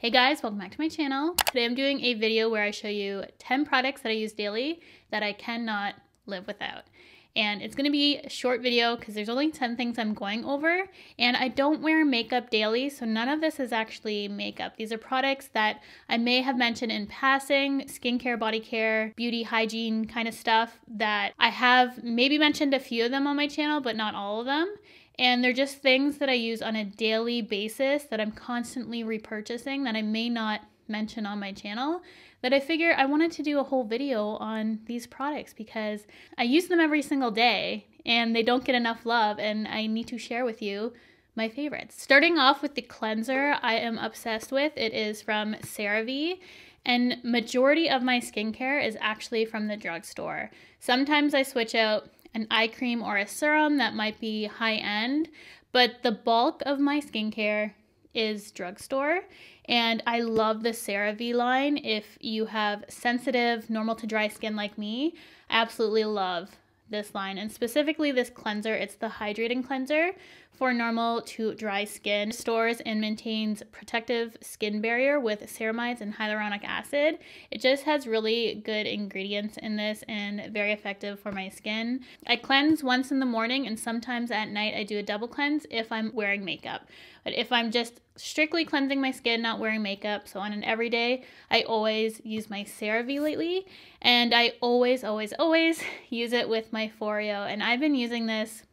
Hey guys, welcome back to my channel. Today I'm doing a video where I show you 10 products that I use daily that I cannot live without. And it's gonna be a short video because there's only 10 things I'm going over. And I don't wear makeup daily, so none of this is actually makeup. These are products that I may have mentioned in passing, skincare, body care, beauty, hygiene kind of stuff that I have maybe mentioned a few of them on my channel, but not all of them. And they're just things that I use on a daily basis that I'm constantly repurchasing that I may not mention on my channel that I figure I wanted to do a whole video on these products because I use them every single day and they don't get enough love and I need to share with you my favorites. Starting off with the cleanser I am obsessed with. It is from CeraVe and majority of my skincare is actually from the drugstore. Sometimes I switch out an eye cream or a serum that might be high end, but the bulk of my skincare is drugstore. And I love the CeraVe line. If you have sensitive, normal to dry skin like me, I absolutely love this line. And specifically this cleanser, it's the hydrating cleanser for normal to dry skin. Stores and maintains protective skin barrier with ceramides and hyaluronic acid. It just has really good ingredients in this and very effective for my skin. I cleanse once in the morning and sometimes at night I do a double cleanse if I'm wearing makeup. But if I'm just strictly cleansing my skin, not wearing makeup, so on an everyday, I always use my CeraVe lately. And I always, always, always use it with my Foreo. And I've been using this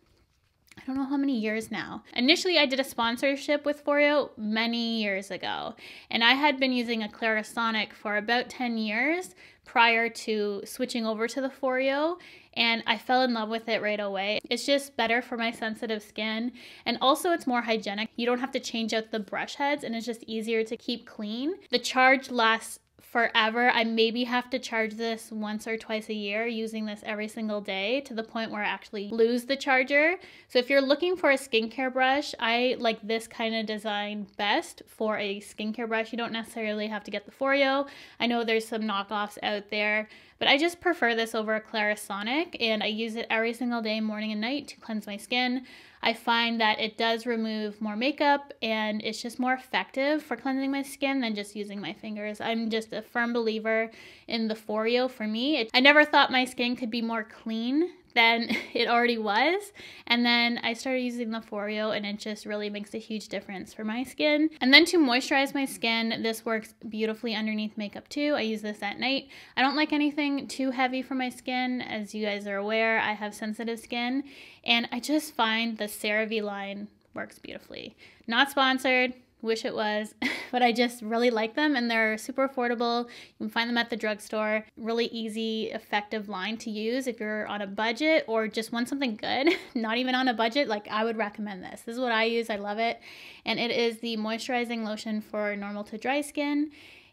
I don't know how many years now. Initially, I did a sponsorship with Foreo many years ago, and I had been using a Clarisonic for about 10 years prior to switching over to the Foreo, and I fell in love with it right away. It's just better for my sensitive skin, and also it's more hygienic. You don't have to change out the brush heads, and it's just easier to keep clean. The charge lasts forever. I maybe have to charge this once or twice a year using this every single day to the point where I actually lose the charger. So if you're looking for a skincare brush, I like this kind of design best for a skincare brush. You don't necessarily have to get the Foreo. I know there's some knockoffs out there, but I just prefer this over a Clarisonic and I use it every single day, morning and night to cleanse my skin. I find that it does remove more makeup and it's just more effective for cleansing my skin than just using my fingers. I'm just a firm believer in the Foreo for me. It, I never thought my skin could be more clean than it already was. And then I started using the Foreo and it just really makes a huge difference for my skin. And then to moisturize my skin, this works beautifully underneath makeup too. I use this at night. I don't like anything too heavy for my skin. As you guys are aware, I have sensitive skin and I just find the CeraVe line works beautifully. Not sponsored, Wish it was, but I just really like them and they're super affordable. You can find them at the drugstore. Really easy, effective line to use if you're on a budget or just want something good, not even on a budget. Like, I would recommend this. This is what I use, I love it. And it is the moisturizing lotion for normal to dry skin.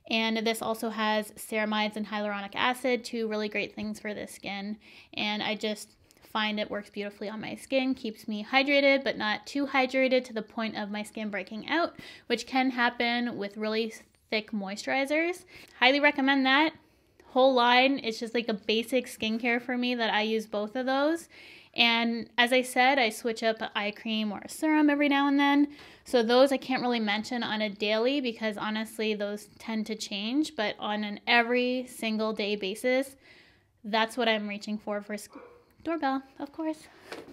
And this also has ceramides and hyaluronic acid, two really great things for the skin. And I just find it works beautifully on my skin, keeps me hydrated, but not too hydrated to the point of my skin breaking out, which can happen with really thick moisturizers. Highly recommend that. Whole line, it's just like a basic skincare for me that I use both of those. And as I said, I switch up eye cream or a serum every now and then. So those I can't really mention on a daily because honestly, those tend to change. But on an every single day basis, that's what I'm reaching for for Doorbell, of course.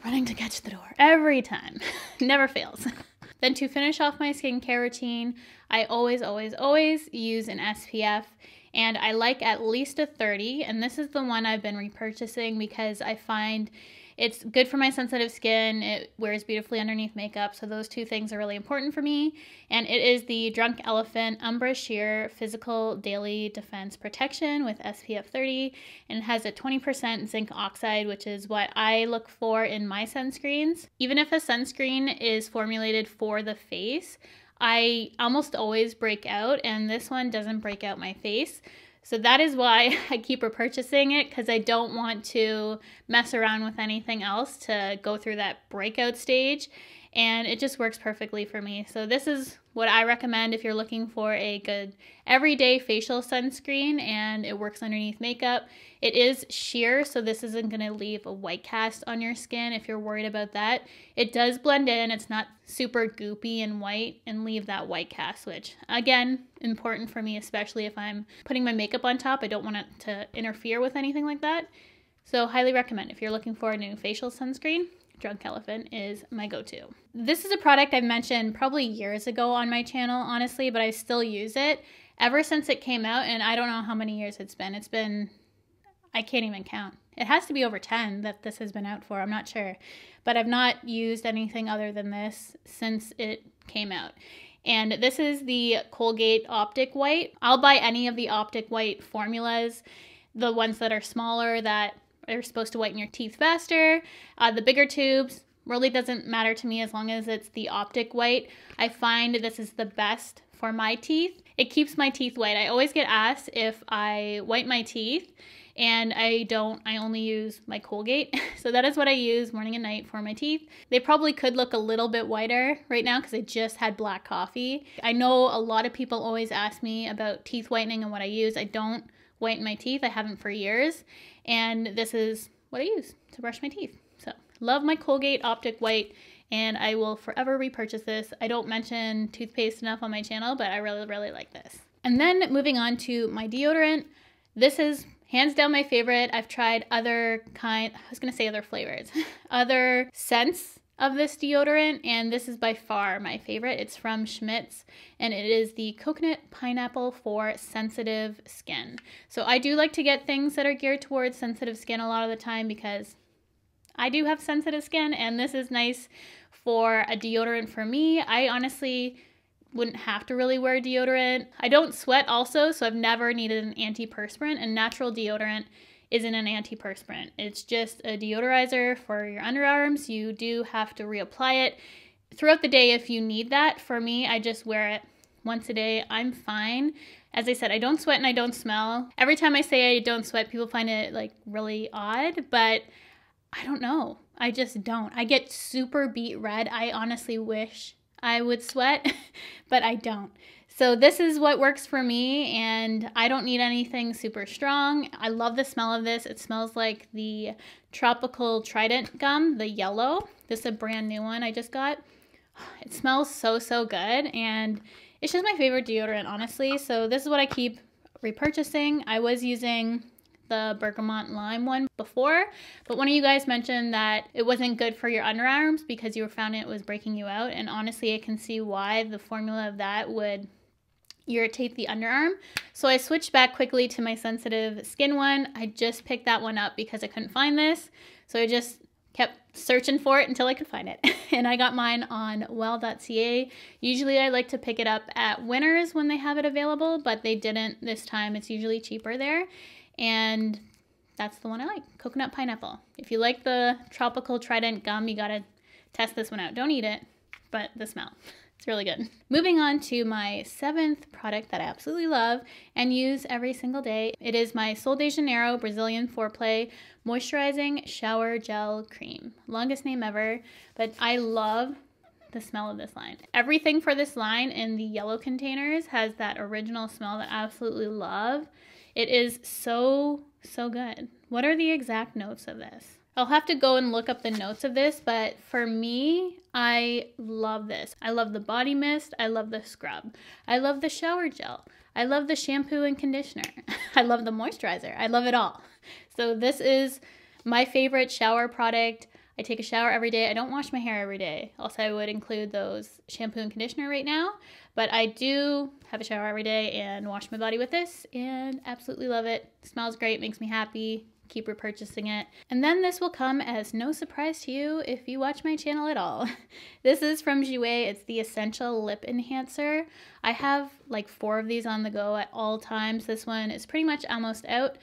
Running to catch the door every time. Never fails. then to finish off my skincare routine, I always, always, always use an SPF and I like at least a 30 and this is the one I've been repurchasing because I find it's good for my sensitive skin. It wears beautifully underneath makeup. So those two things are really important for me. And it is the Drunk Elephant Umbra Sheer Physical Daily Defense Protection with SPF 30. And it has a 20% zinc oxide, which is what I look for in my sunscreens. Even if a sunscreen is formulated for the face, I almost always break out, and this one doesn't break out my face. So that is why I keep repurchasing it because I don't want to mess around with anything else to go through that breakout stage. And it just works perfectly for me. So this is what I recommend if you're looking for a good everyday facial sunscreen and it works underneath makeup. It is sheer, so this isn't going to leave a white cast on your skin if you're worried about that. It does blend in. It's not super goopy and white and leave that white cast, which again, important for me, especially if I'm putting my makeup on top. I don't want it to interfere with anything like that. So highly recommend if you're looking for a new facial sunscreen. Drunk Elephant is my go to. This is a product I've mentioned probably years ago on my channel, honestly, but I still use it ever since it came out, and I don't know how many years it's been. It's been, I can't even count. It has to be over 10 that this has been out for, I'm not sure. But I've not used anything other than this since it came out. And this is the Colgate Optic White. I'll buy any of the Optic White formulas, the ones that are smaller that are supposed to whiten your teeth faster. Uh, the bigger tubes really doesn't matter to me as long as it's the optic white. I find this is the best for my teeth. It keeps my teeth white. I always get asked if I white my teeth and I don't, I only use my Colgate. so that is what I use morning and night for my teeth. They probably could look a little bit whiter right now because I just had black coffee. I know a lot of people always ask me about teeth whitening and what I use. I don't whiten my teeth. I haven't for years. And this is what I use to brush my teeth. So love my Colgate Optic White and I will forever repurchase this. I don't mention toothpaste enough on my channel, but I really, really like this. And then moving on to my deodorant. This is hands down my favorite. I've tried other kind, I was gonna say other flavors, other scents of this deodorant, and this is by far my favorite. It's from Schmidt's, and it is the coconut pineapple for sensitive skin. So I do like to get things that are geared towards sensitive skin a lot of the time because I do have sensitive skin, and this is nice for a deodorant for me. I honestly wouldn't have to really wear deodorant. I don't sweat also, so I've never needed an antiperspirant, and natural deodorant isn't an antiperspirant. It's just a deodorizer for your underarms. You do have to reapply it throughout the day if you need that. For me, I just wear it once a day. I'm fine. As I said, I don't sweat and I don't smell. Every time I say I don't sweat, people find it like really odd, but I don't know. I just don't. I get super beet red. I honestly wish I would sweat, but I don't. So this is what works for me and I don't need anything super strong. I love the smell of this. It smells like the tropical trident gum, the yellow. This is a brand new one I just got. It smells so, so good and it's just my favorite deodorant, honestly. So this is what I keep repurchasing. I was using the bergamot lime one before, but one of you guys mentioned that it wasn't good for your underarms because you were found it was breaking you out. And honestly, I can see why the formula of that would irritate the underarm. So I switched back quickly to my sensitive skin one. I just picked that one up because I couldn't find this. So I just kept searching for it until I could find it. and I got mine on well.ca. Usually I like to pick it up at Winners when they have it available, but they didn't this time. It's usually cheaper there. And that's the one I like, coconut pineapple. If you like the tropical trident gum, you gotta test this one out. Don't eat it, but the smell. It's really good. Moving on to my seventh product that I absolutely love and use every single day. It is my Sol de Janeiro Brazilian Foreplay Moisturizing Shower Gel Cream. Longest name ever, but I love the smell of this line. Everything for this line in the yellow containers has that original smell that I absolutely love. It is so, so good. What are the exact notes of this? I'll have to go and look up the notes of this, but for me, I love this. I love the body mist. I love the scrub. I love the shower gel. I love the shampoo and conditioner. I love the moisturizer. I love it all. So this is my favorite shower product. I take a shower every day. I don't wash my hair every day. Also, I would include those shampoo and conditioner right now. But I do have a shower every day and wash my body with this and absolutely love it. smells great, makes me happy keep repurchasing it. And then this will come as no surprise to you if you watch my channel at all. this is from Jouer. It's the Essential Lip Enhancer. I have like four of these on the go at all times. This one is pretty much almost out.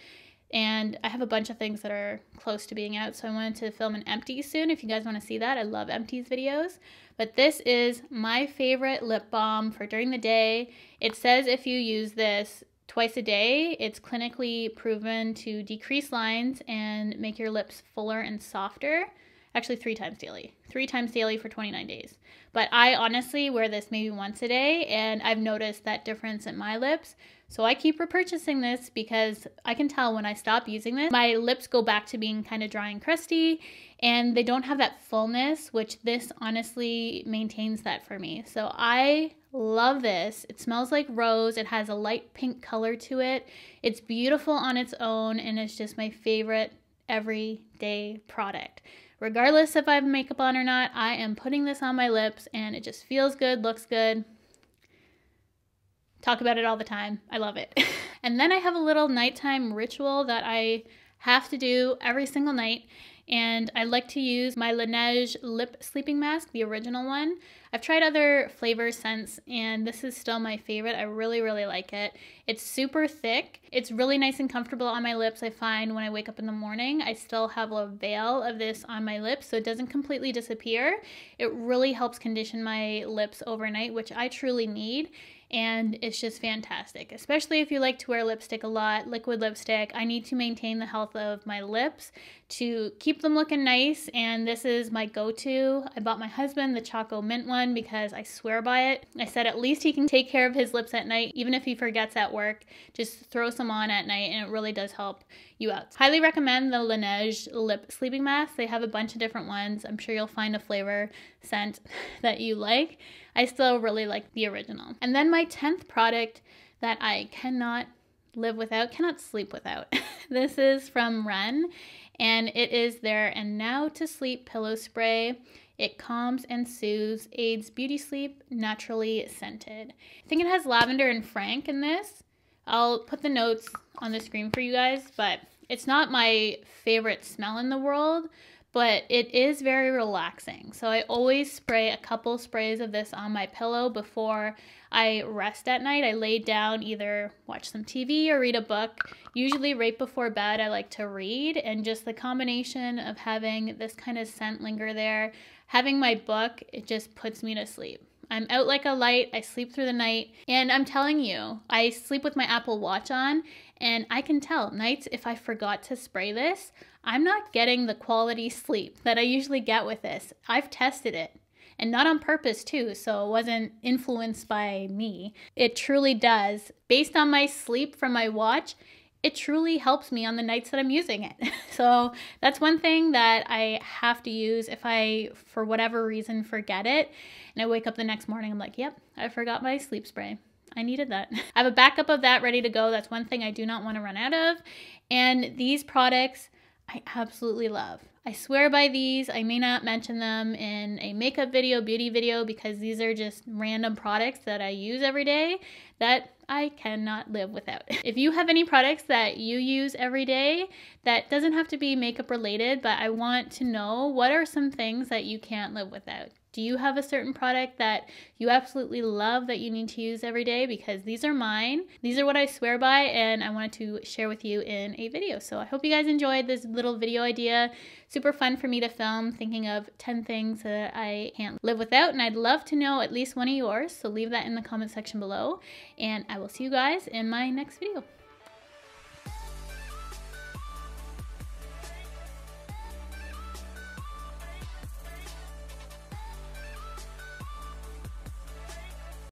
And I have a bunch of things that are close to being out, so I wanted to film an empty soon. If you guys want to see that, I love empties videos. But this is my favorite lip balm for during the day. It says if you use this twice a day. It's clinically proven to decrease lines and make your lips fuller and softer actually three times daily, three times daily for 29 days. But I honestly wear this maybe once a day and I've noticed that difference in my lips. So I keep repurchasing this because I can tell when I stop using this, my lips go back to being kind of dry and crusty and they don't have that fullness, which this honestly maintains that for me. So I love this. It smells like rose. It has a light pink color to it. It's beautiful on its own and it's just my favorite everyday product. Regardless if I have makeup on or not, I am putting this on my lips and it just feels good, looks good. Talk about it all the time. I love it. and then I have a little nighttime ritual that I have to do every single night. And I like to use my Laneige lip sleeping mask, the original one. I've tried other flavor scents and this is still my favorite. I really, really like it. It's super thick. It's really nice and comfortable on my lips. I find when I wake up in the morning, I still have a veil of this on my lips so it doesn't completely disappear. It really helps condition my lips overnight, which I truly need and it's just fantastic, especially if you like to wear lipstick a lot, liquid lipstick. I need to maintain the health of my lips to keep them looking nice, and this is my go-to. I bought my husband the Choco Mint one because I swear by it. I said at least he can take care of his lips at night, even if he forgets at work, just throw some on at night and it really does help you out. Highly recommend the Laneige lip sleeping mask. They have a bunch of different ones. I'm sure you'll find a flavor scent that you like. I still really like the original. And then my 10th product that I cannot live without, cannot sleep without. this is from Ren and it is their And Now to Sleep pillow spray. It calms and soothes, aids beauty sleep, naturally scented. I think it has lavender and frankincense. I'll put the notes on the screen for you guys, but it's not my favorite smell in the world, but it is very relaxing. So I always spray a couple sprays of this on my pillow before I rest at night. I lay down, either watch some TV or read a book. Usually, right before bed, I like to read, and just the combination of having this kind of scent linger there, having my book, it just puts me to sleep. I'm out like a light. I sleep through the night. And I'm telling you, I sleep with my Apple Watch on, and I can tell nights if I forgot to spray this, I'm not getting the quality sleep that I usually get with this. I've tested it and not on purpose too, so it wasn't influenced by me. It truly does. Based on my sleep from my watch, it truly helps me on the nights that I'm using it. so that's one thing that I have to use if I, for whatever reason, forget it. And I wake up the next morning, I'm like, yep, I forgot my sleep spray. I needed that. I have a backup of that ready to go. That's one thing I do not want to run out of. And these products, I absolutely love. I swear by these. I may not mention them in a makeup video, beauty video, because these are just random products that I use every day that I cannot live without. If you have any products that you use every day that doesn't have to be makeup related, but I want to know what are some things that you can't live without. Do you have a certain product that you absolutely love that you need to use every day? Because these are mine. These are what I swear by, and I wanted to share with you in a video. So I hope you guys enjoyed this little video idea. Super fun for me to film, thinking of 10 things that I can't live without, and I'd love to know at least one of yours. So leave that in the comment section below, and I will see you guys in my next video.